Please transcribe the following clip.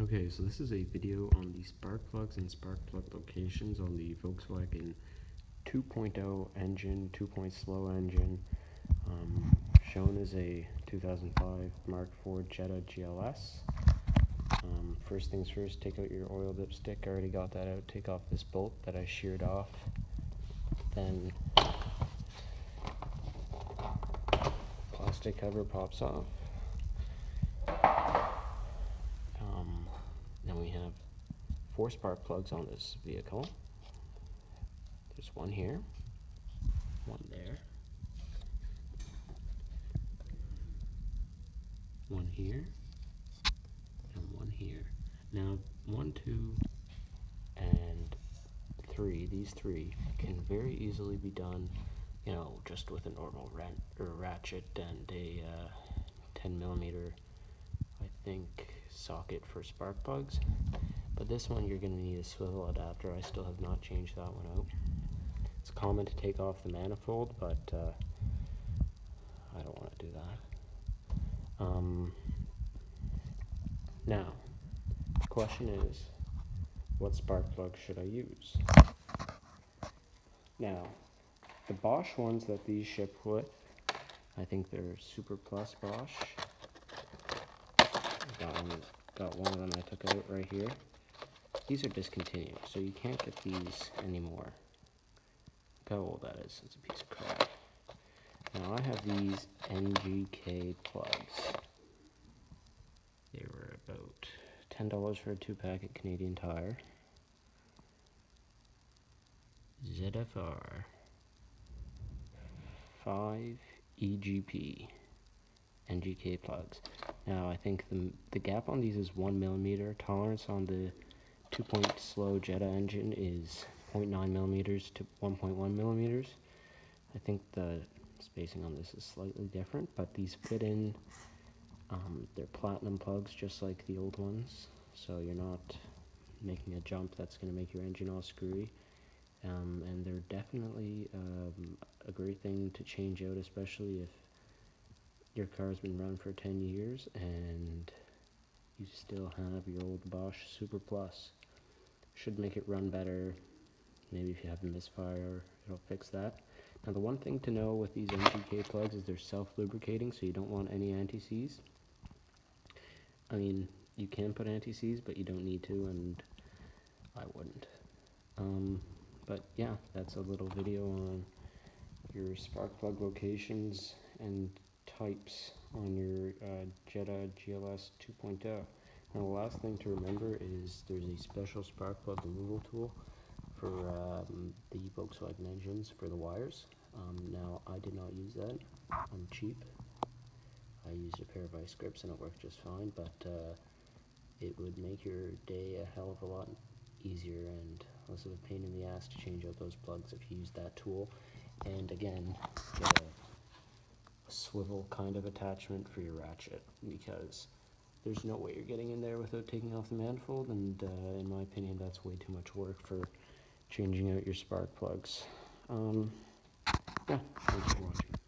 Okay, so this is a video on the spark plugs and spark plug locations on the Volkswagen 2.0 engine, 2 slow engine, um, shown as a 2005 Mark IV Jetta GLS. Um, first things first, take out your oil dipstick, I already got that out, take off this bolt that I sheared off, then plastic cover pops off. Four spark plugs on this vehicle. There's one here, one there, one here, and one here. Now, one, two, and three, these three, can very easily be done, you know, just with a normal ratchet and a uh, 10 millimeter, I think, socket for spark plugs. But this one you're going to need a swivel adapter. I still have not changed that one out. It's common to take off the manifold, but uh, I don't want to do that. Um, now, the question is, what spark plug should I use? Now, the Bosch ones that these ship with, I think they're Super Plus Bosch. Got one, got one of them I took out right here. These are discontinued, so you can't get these anymore. Look how old that is. It's a piece of crap. Now I have these NGK plugs. They were about $10 for a two-pack at Canadian Tire. ZFR 5 EGP NGK plugs. Now I think the, the gap on these is 1 millimeter. Tolerance on the two-point slow Jetta engine is 0.9 millimeters to 1.1 millimeters. I think the spacing on this is slightly different, but these fit in. Um, they're platinum plugs, just like the old ones, so you're not making a jump that's going to make your engine all screwy. Um, and they're definitely um, a great thing to change out, especially if your car's been run for 10 years and you still have your old Bosch Super Plus should make it run better. Maybe if you have a misfire, it'll fix that. Now the one thing to know with these NGK plugs is they're self-lubricating, so you don't want any anti-seize. I mean, you can put anti-seize, but you don't need to, and I wouldn't. Um, but yeah, that's a little video on your spark plug locations and types on your uh, Jetta GLS 2.0. Now the last thing to remember is there's a special spark plug removal tool for um, the Volkswagen engines for the wires. Um, now I did not use that. I'm cheap. I used a pair of vice grips and it worked just fine, but uh, it would make your day a hell of a lot easier and less of a pain in the ass to change out those plugs if you use that tool. And again, swivel kind of attachment for your ratchet because there's no way you're getting in there without taking off the manifold, and uh, in my opinion, that's way too much work for changing out your spark plugs. Um, yeah, thanks for watching.